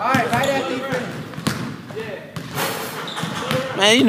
All right, right after. Man, you know.